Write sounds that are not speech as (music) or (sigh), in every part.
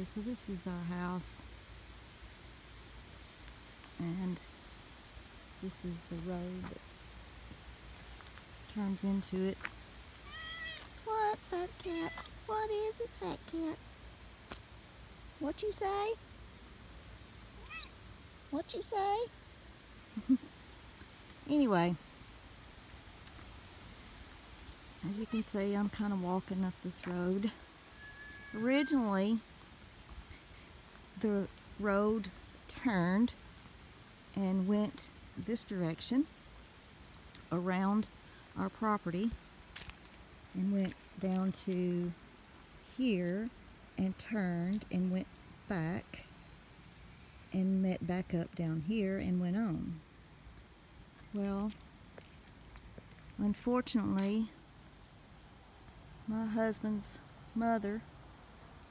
Okay, so this is our house. And this is the road that turns into it. What, fat cat? What is it, fat cat? What you say? What you say? (laughs) Anyway, as you can see, I'm kind of walking up this road. Originally, the road turned and went this direction around our property and went down to here and turned and went back and met back up down here and went on. Well, unfortunately, my husband's mother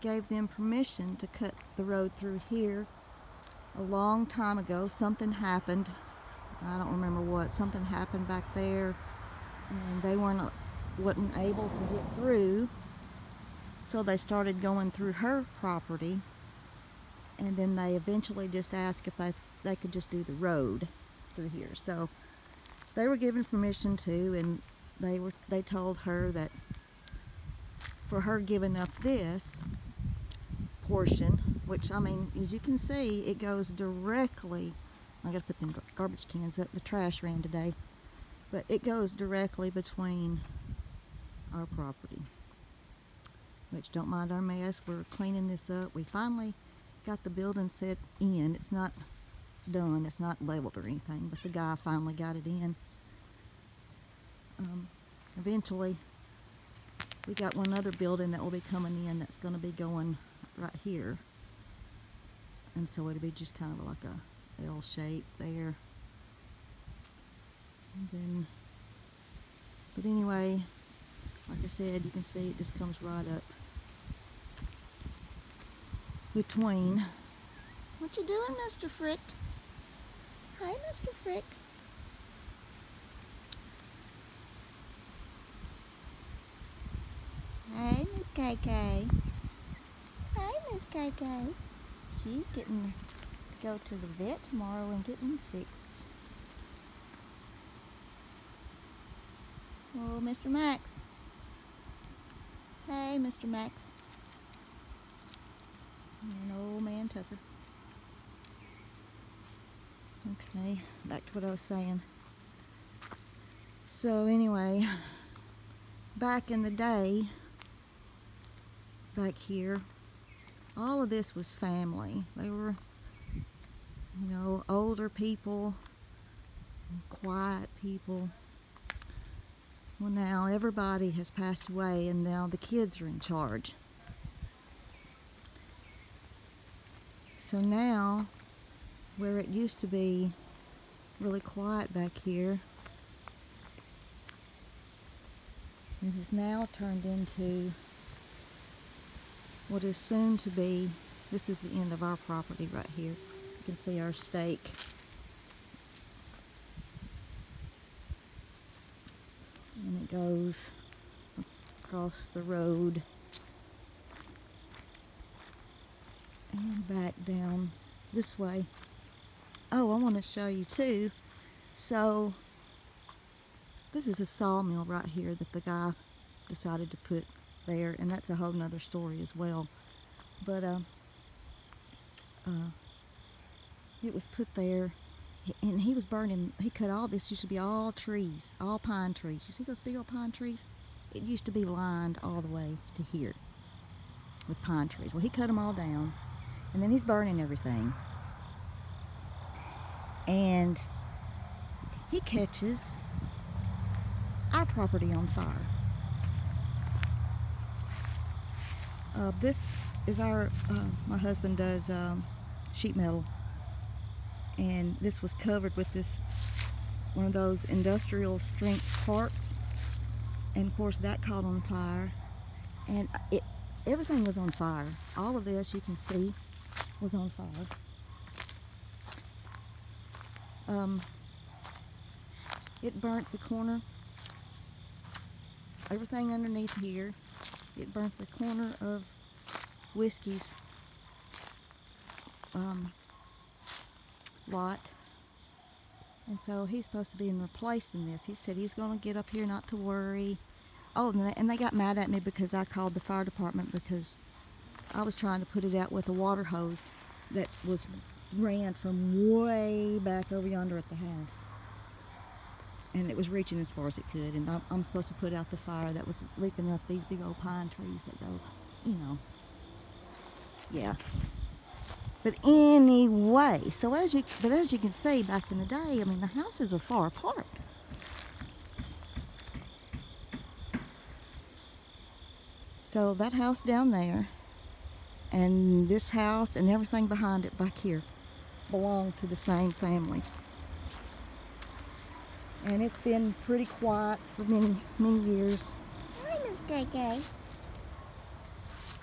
gave them permission to cut the road through here a long time ago. Something happened. I don't remember what. Something happened back there and they weren't wasn't able to get through. So they started going through her property and then they eventually just asked if they they could just do the road through here. So they were given permission to and they were they told her that for her giving up this portion which I mean as you can see it goes directly I gotta put them garbage cans up the trash ran today but it goes directly between our property which don't mind our mess we're cleaning this up. We finally got the building set in. It's not done it's not leveled or anything but the guy finally got it in. Um, eventually we got one other building that will be coming in that's going to be going right here and so it'll be just kind of like a L shape there and then but anyway like I said you can see it just comes right up between What you doing, Mr. Frick? Hi, Mr. Frick. Hey, Miss KK. Miss KK. she's getting to go to the vet tomorrow and getting fixed Oh, Mr. Max. Hey, Mr. Max. and old man Tucker okay back to what I was saying so anyway back in the day back here all of this was family. They were you know older people quiet people. Well now everybody has passed away and now the kids are in charge. So now where it used to be really quiet back here it has now turned into what is soon to be this is the end of our property right here. You can see our stake. And it goes across the road and back down this way. Oh I want to show you too. So this is a sawmill right here that the guy decided to put there and that's a whole nother story as well. But uh, uh, it was put there and he was burning he cut all this used to be all trees all pine trees. You see those big old pine trees? It used to be lined all the way to here with pine trees. Well he cut them all down and then he's burning everything. And he catches our property on fire uh, this is our uh, my husband does um, sheet metal. And this was covered with this one of those industrial strength tarps. And of course that caught on fire. And it everything was on fire. All of this you can see was on fire. Um, it burnt the corner. Everything underneath here it burnt the corner of Whiskey's um, lot. And so he's supposed to be in replacing this. He said he's going to get up here, not to worry. Oh, and they, and they got mad at me because I called the fire department because I was trying to put it out with a water hose that was ran from way back over yonder at the house. And it was reaching as far as it could. And I'm, I'm supposed to put out the fire that was leaping up these big old pine trees that go, you know. Yeah. But anyway, so as you but as you can see back in the day, I mean the houses are far apart. So that house down there and this house and everything behind it back here belong to the same family. And it's been pretty quiet for many, many years. Hi, Miss KK.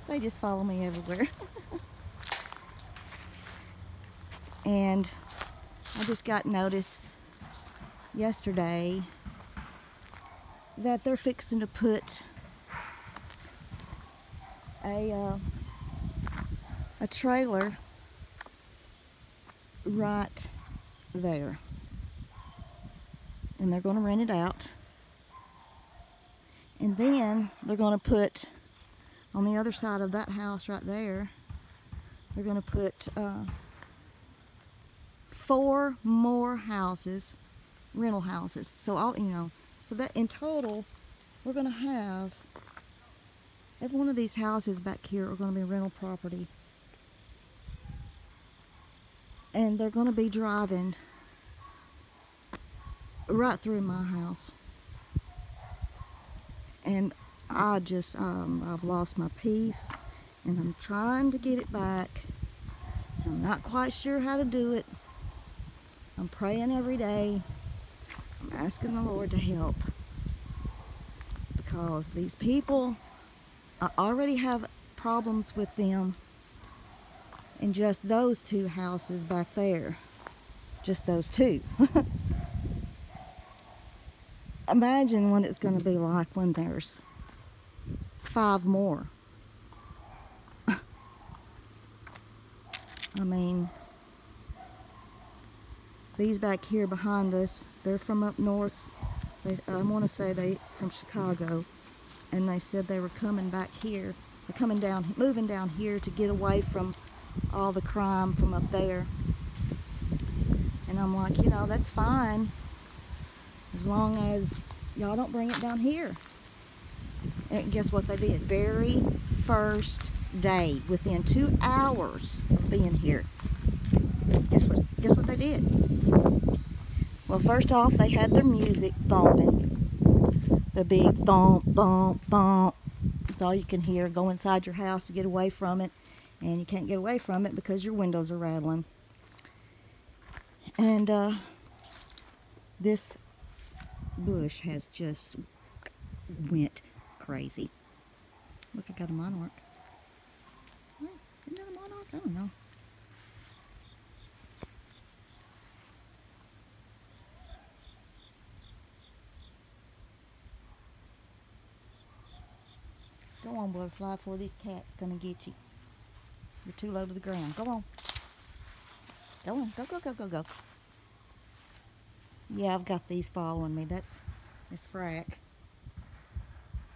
They just follow me everywhere. and I just got notice yesterday that they're fixing to put a uh, a trailer right there and they're going to rent it out. And then they're going to put on the other side of that house right there they're going to put uh, four more houses rental houses. So all you know so that in total we're going to have every one of these houses back here are going to be rental property. And they're going to be driving right through my house. And I just um, I've lost my peace and I'm trying to get it back. I'm not quite sure how to do it. I'm praying every day. I'm asking the Lord to help. Because these people I already have problems with them. In just those two houses back there. Just those two. (laughs) Imagine what it's going to be like when there's five more. (laughs) I mean, these back here behind us, they're from up north. They, I want to say they from Chicago, and they said they were coming back here. They're coming down, moving down here to get away from all the crime from up there. And I'm like, you know, that's fine as long as y'all don't bring it down here. And guess what they did? Very first day, within two hours of being here. Guess what? Guess what they did? Well, first off, they had their music thumping. The big thump, thump, thump. That's all you can hear. Go inside your house to get away from it and you can't get away from it because your windows are rattling. And uh, this bush has just went crazy. Look, I got a monarch. Isn't that a monarch? I don't know. Go on, butterfly, before these cats and get you. You're too low to the ground. Go on. Go on. Go, go, go, go, go. Yeah, I've got these following me. That's this frack.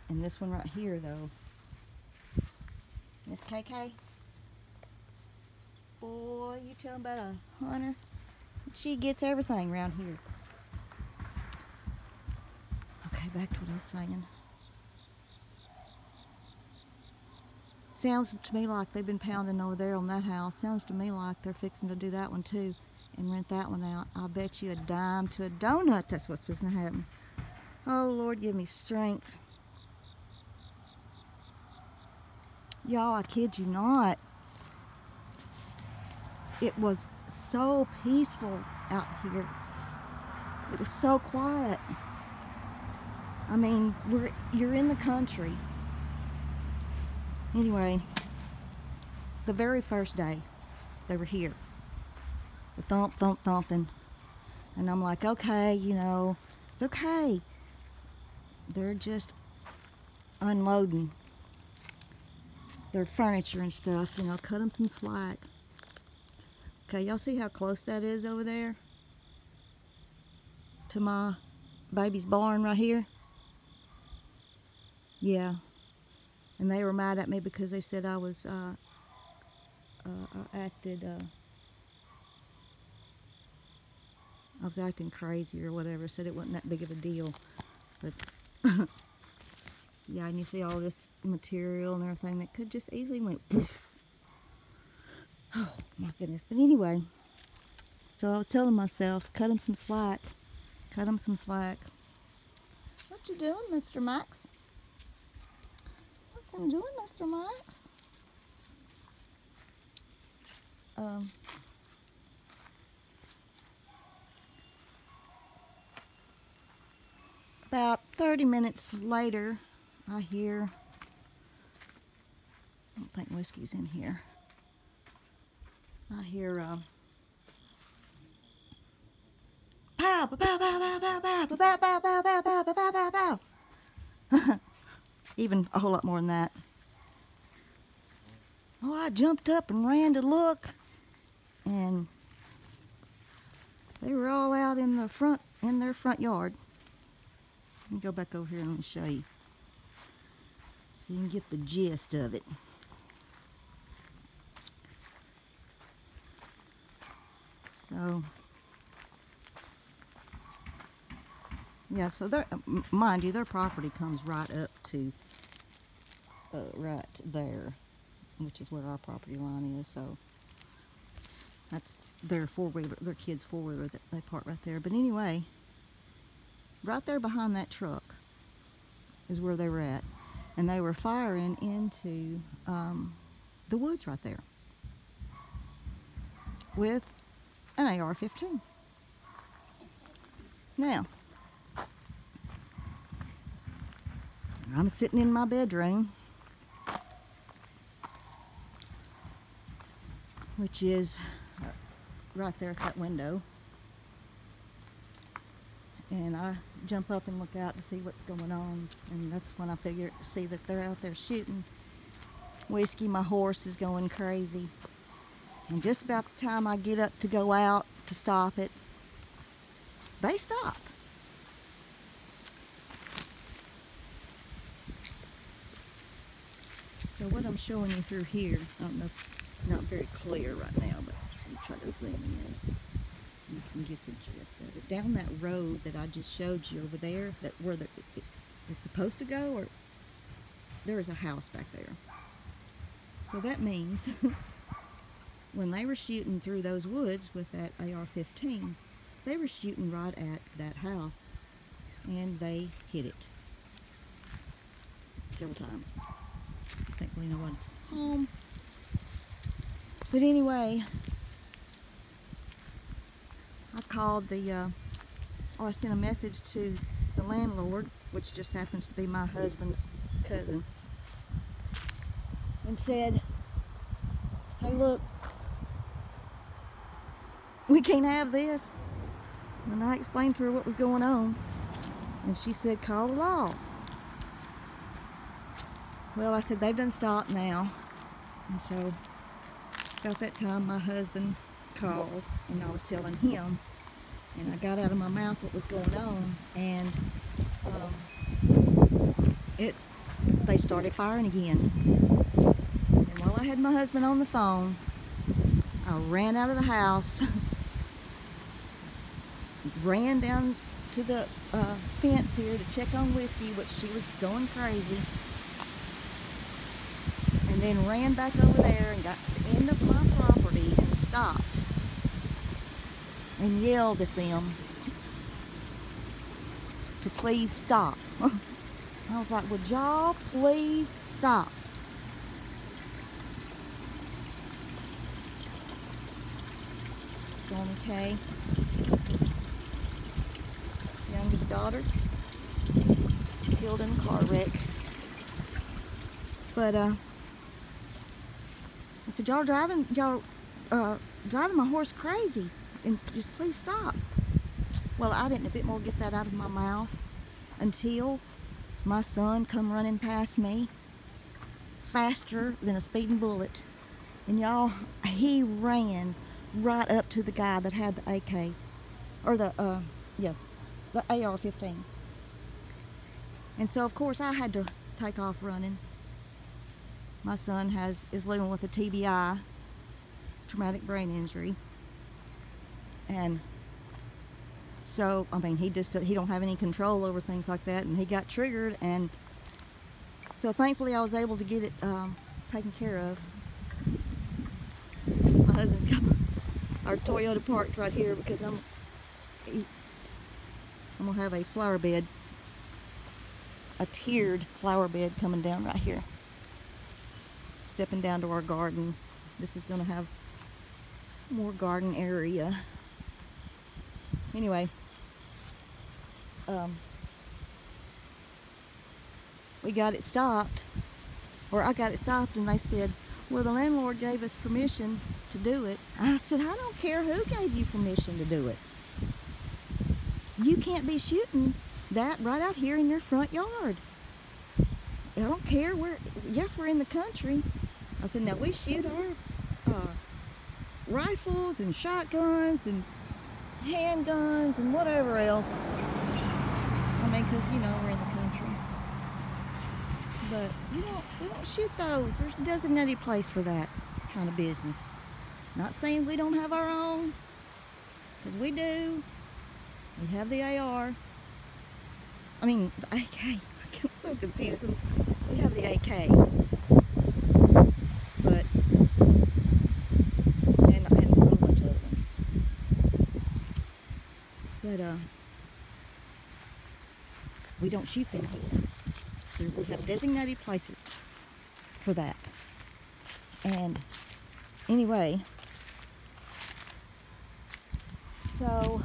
And this one right here, though. Miss KK. Boy, you tell about a hunter. She gets everything around here. Okay, back to what I was saying. Sounds to me like they've been pounding over there on that house. Sounds to me like they're fixing to do that one too and rent that one out. I'll bet you a dime to a donut that's what's supposed to happen. Oh, Lord, give me strength. Y'all, I kid you not. It was so peaceful out here. It was so quiet. I mean, we're you're in the country. Anyway, the very first day they were here, the thump, thump, thumping. And I'm like, okay, you know, it's okay. They're just unloading their furniture and stuff, you know, cut them some slack. Okay, y'all see how close that is over there? To my baby's barn right here? Yeah. And they were mad at me because they said I was, uh, uh, I acted, uh, I was acting crazy or whatever. Said it wasn't that big of a deal. But, (laughs) yeah, and you see all this material and everything that could just easily went (laughs) poof. Oh, my goodness. But anyway, so I was telling myself, cut him some slack. Cut him some slack. What you doing, Mr. Max? What's him doing, Mr. Max? Um, about 30 minutes later, I hear, I don't think whiskey's in here. I hear, um, pow, pow, pow, pow, pow, pow, pow, pow, pow, pow, pow, pow, pow, pow, pow. Even a whole lot more than that. Oh, I jumped up and ran to look, and they were all out in the front, in their front yard. Let me go back over here and let me show you. So you can get the gist of it. So, yeah, so their, mind you, their property comes right up to, uh, right there, which is where our property line is, so that's their four-wheeler, their kid's four-wheeler that they park right there. But anyway, right there behind that truck is where they were at. And they were firing into um, the woods right there with an AR 15. Now, I'm sitting in my bedroom, which is uh, right there at that window and I jump up and look out to see what's going on, and that's when I figure see that they're out there shooting. Whiskey, my horse is going crazy, and just about the time I get up to go out to stop it, they stop. So what I'm showing you through here, I don't know if it's not very clear right now, but I'm trying to zoom in can get. Down that road that I just showed you over there, that where the, it is supposed to go, or there is a house back there. So that means (laughs) when they were shooting through those woods with that AR-15, they were shooting right at that house, and they hit it several times. Thankfully, no one's home. But anyway, I called the, uh, or I sent a message to the landlord, which just happens to be my husband's cousin, and said, hey look, we can't have this. And I explained to her what was going on, and she said, call the law. Well, I said, they've done stopped now. And so, about that time, my husband called and I was telling him and I got out of my mouth what was going on and um, it they started firing again. And while I had my husband on the phone I ran out of the house (laughs) ran down to the uh, fence here to check on Whiskey which she was going crazy and then ran back over there and got to the end of my property and stopped and yelled at them to please stop. I was like, would y'all please stop? Stormy K, youngest daughter, was killed in a car wreck. But uh, I said, y'all driving, y'all uh, driving my horse crazy and just please stop. Well, I didn't a bit more get that out of my mouth until my son come running past me faster than a speeding bullet. And y'all, he ran right up to the guy that had the AK, or the uh, yeah, the AR-15. And so of course I had to take off running. My son has is living with a TBI, traumatic brain injury, and so I mean he just he don't have any control over things like that, and he got triggered, and so thankfully I was able to get it um, taken care of. My husband's got (laughs) our Toyota parked right here because I'm I'm gonna have a flower bed, a tiered flower bed coming down right here. Stepping down to our garden. This is gonna have more garden area. Anyway, um, we got it stopped, or I got it stopped, and they said, well, the landlord gave us permission to do it. I said, I don't care who gave you permission to do it. You can't be shooting that right out here in your front yard. I don't care. We're yes, we're in the country. I said, now we shoot our uh, rifles and shotguns and handguns and whatever else. I mean, because you know we're in the country. But you don't, we don't shoot those. There's a designated place for that kind of business. Not saying we don't have our own, because we do. We have the AR. I mean, the AK. (laughs) I'm so confused. We have the AK. But, and, and a whole bunch of other ones. But, uh, we don't shoot them here. We have designated places for that. And, anyway, so,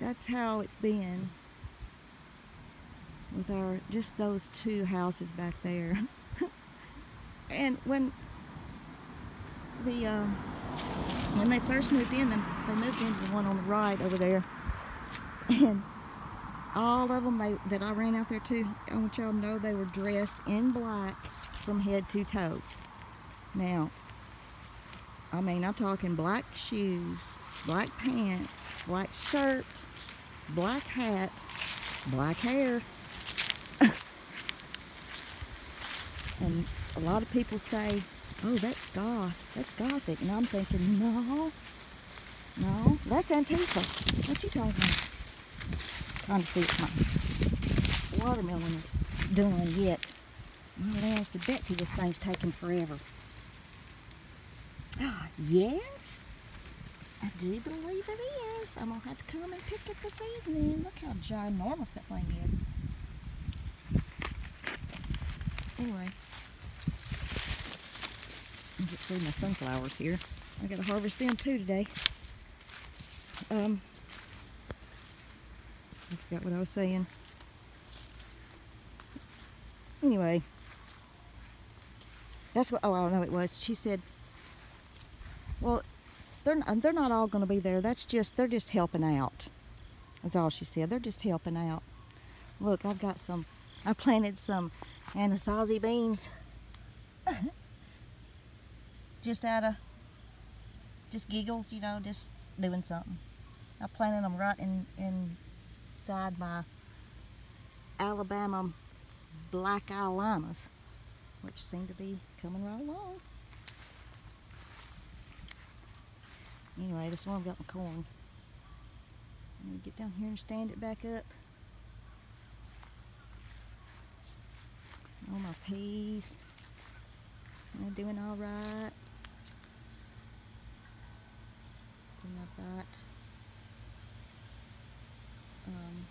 that's how it's been with our just those two houses back there (laughs) and when the um, when they first moved in they moved into the one on the right over there and all of them they, that I ran out there to I want y'all to know they were dressed in black from head to toe now I mean I'm talking black shoes black pants black shirt black hat, black hair. (laughs) and a lot of people say, oh, that's goth, that's gothic. And I'm thinking, no, no, that's Antifa. What you talking about? Trying to see if my watermelon is done yet. My lands to Betsy, this thing's taking forever. Ah, yes. I do believe it is. I'm gonna have to come and pick it this evening. Look how ginormous that thing is. Anyway, get through my sunflowers here. I gotta harvest them too today. Um, I forgot what I was saying. Anyway, that's what. Oh, I don't know it was. She said, "Well, they're not, they're not all going to be there. That's just they're just helping out. That's all she said. They're just helping out. Look, I've got some. I planted some Anasazi beans. (laughs) just out of just giggles, you know, just doing something. I planted them right in, in inside my Alabama black eye limas, which seem to be coming right along. Anyway, this one I've got my corn. I'm gonna get down here and stand it back up. All my peas. They're doing all right. Then I've got um,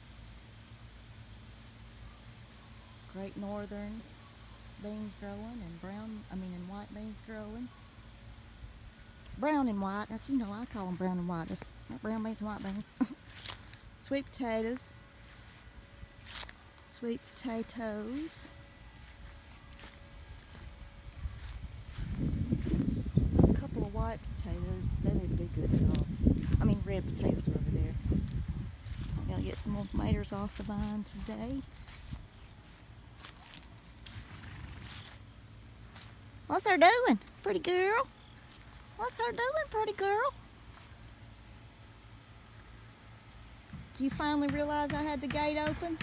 Great Northern beans growing and brown, I mean, and white beans growing brown and white. Now, you know, I call them brown and white. That's not brown beans and white beans. (laughs) Sweet potatoes. Sweet potatoes. A couple of white potatoes. They didn't good at all. I mean, red potatoes are over there. To get some more tomatoes off the vine today. What's her doing? pretty girl? What's her doing, pretty girl? Do you finally realize I had the gate open?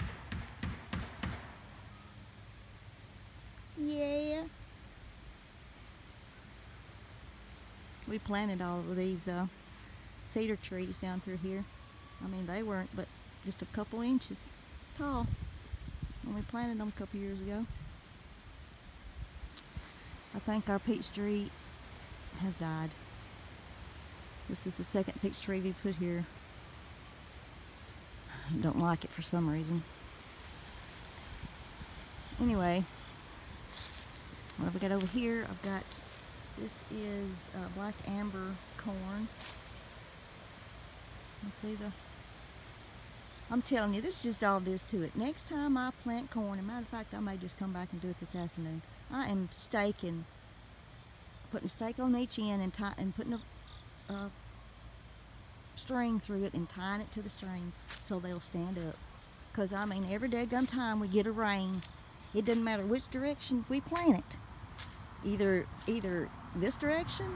Yeah. We planted all of these uh, cedar trees down through here. I mean, they weren't but just a couple inches tall when we planted them a couple years ago. I think our peach tree has died. This is the second peach tree we put here. I don't like it for some reason. Anyway, what have we got over here? I've got this is uh, black amber corn. You see the I'm telling you, this is just all there is to it. Next time I plant corn, and matter of fact, I may just come back and do it this afternoon. I am staking, putting a stake on each end and, tie, and putting a uh, string through it and tying it to the string so they'll stand up. Because, I mean, every daggum time we get a rain, it doesn't matter which direction we plant it. Either, either this direction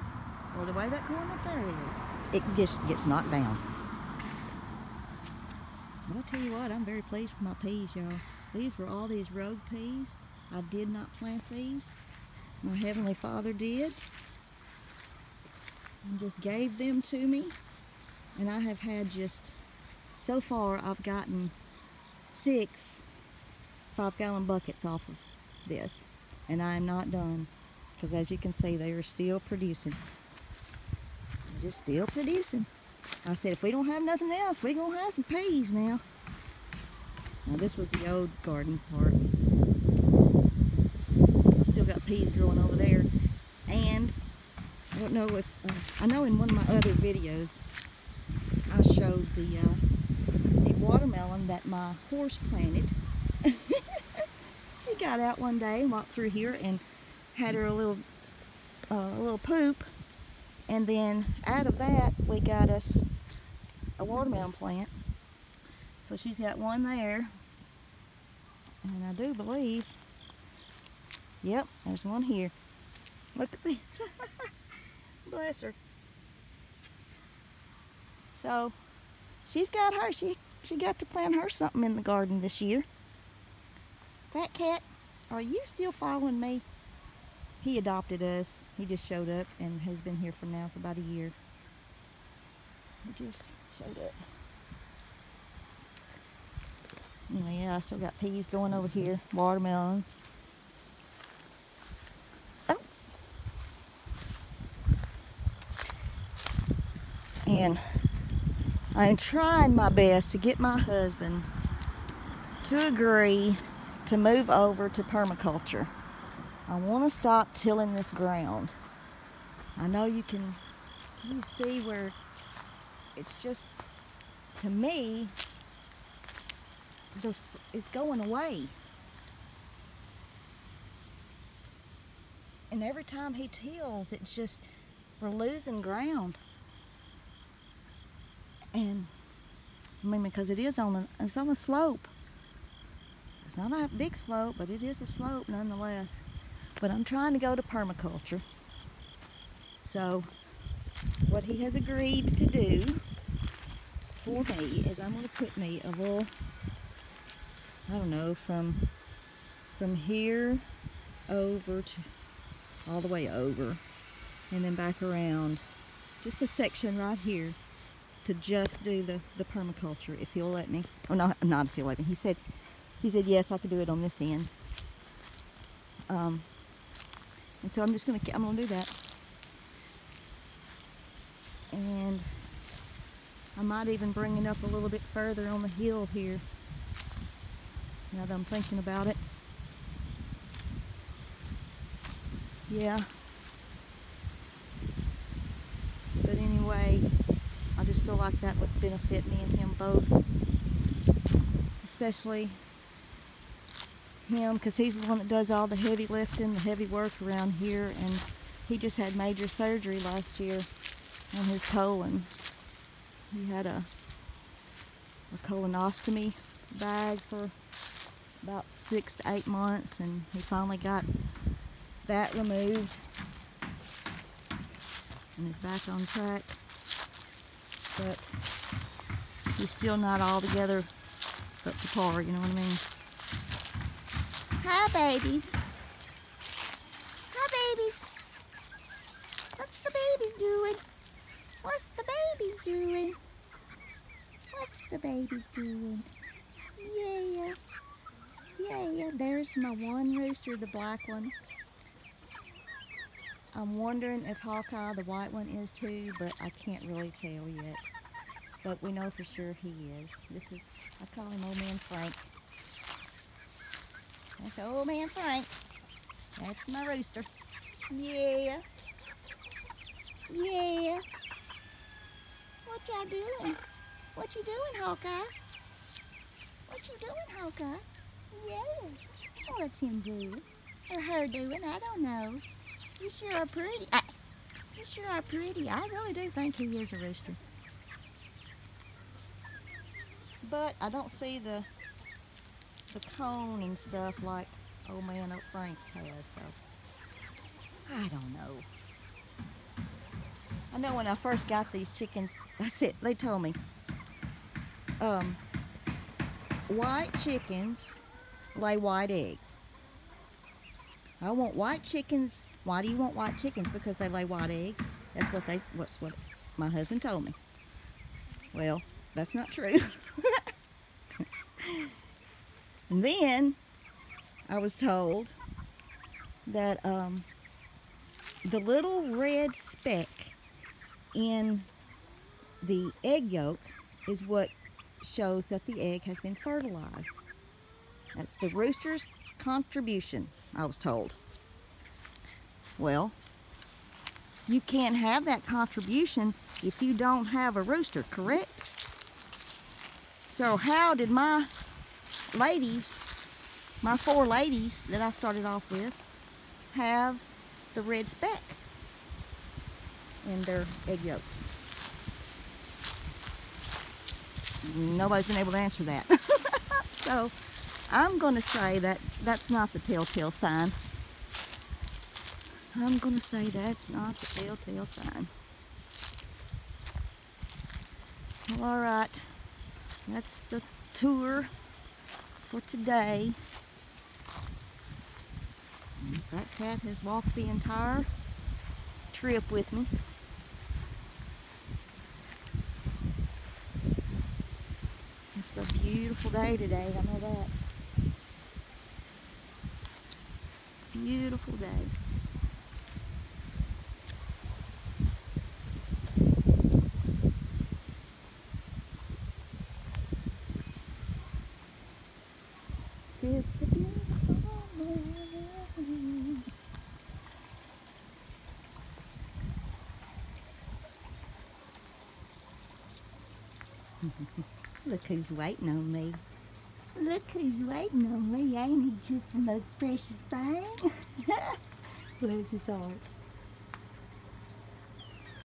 or the way that corn up there is, it just gets knocked down. Tell you what, I'm very pleased with my peas, y'all. These were all these rogue peas. I did not plant these. My Heavenly Father did. And just gave them to me. And I have had just, so far I've gotten six five gallon buckets off of this. And I am not done. Because as you can see, they are still producing. They're just still producing. I said, if we don't have nothing else, we're going to have some peas now. Now this was the old garden part. Still got peas growing over there. And I don't know if, uh, I know in one of my other videos, I showed the, uh, the watermelon that my horse planted. (laughs) she got out one day and walked through here and had her a little, uh, a little poop and then out of that, we got us a watermelon plant. So she's got one there. And I do believe, yep, there's one here. Look at this. (laughs) Bless her. So she's got her, she, she got to plant her something in the garden this year. Fat Cat, are you still following me? he adopted us. He just showed up and has been here for now for about a year. He just showed up. Yeah, I still got peas going over here, watermelon. Oh. And I'm trying my best to get my husband to agree to move over to permaculture. I want to stop tilling this ground. I know you can you see where it's just to me this it's going away. And every time he tills it's just we're losing ground. And I mean because it is on a it's on a slope. It's not a big slope, but it is a slope nonetheless. But I'm trying to go to permaculture. So what he has agreed to do for me is I'm going to put me a little, I don't know, from from here over to all the way over and then back around just a section right here to just do the, the permaculture if he'll let me. Or not, not if he'll let me. He said, he said yes, I could do it on this end. Um, and so I'm just gonna, I'm gonna do that. And I might even bring it up a little bit further on the hill here. Now that I'm thinking about it. Yeah. But anyway, I just feel like that would benefit me and him both. Especially him because he's the one that does all the heavy lifting, the heavy work around here, and he just had major surgery last year on his colon. He had a, a colonostomy bag for about six to eight months, and he finally got that removed. and is back on track. But he's still not all together up to par, you know what I mean? Hi, babies. Hi, babies. What's the babies doing? What's the babies doing? What's the babies doing? Yeah. Yeah, there's my one rooster, the black one. I'm wondering if Hawkeye, the white one, is too, but I can't really tell yet. But we know for sure he is. This is, I call him Old Man Frank. That's Old Man Frank. That's my rooster. Yeah. Yeah. What y'all doing? What you doing, Hawkeye? What you doing, Hawkeye? Yeah. What's him do. Or her doing? I don't know. You sure are pretty. I, you sure are pretty. I really do think he is a rooster. But I don't see the the cone and stuff like old man Frank has, so I don't know. I know when I first got these chickens, that's it, they told me. Um, white chickens lay white eggs. I want white chickens. Why do you want white chickens? Because they lay white eggs. That's what they. What's what my husband told me. Well, that's not true. (laughs) and then I was told that um, the little red speck in the egg yolk is what shows that the egg has been fertilized. That's the rooster's contribution, I was told. Well, you can't have that contribution if you don't have a rooster, correct? So how did my ladies, my four ladies that I started off with, have the red speck in their egg yolk? Nobody's been able to answer that. (laughs) so I'm going to say that that's not the telltale sign. I'm going to say that's not the telltale sign. Well, all right. That's the tour for today. That cat has walked the entire trip with me. It's a beautiful day today, I know that. Beautiful day. It's a beautiful. (laughs) Look who's waiting on me. Look who's waiting on me. Ain't he just the most precious thing? (laughs) Bless his heart.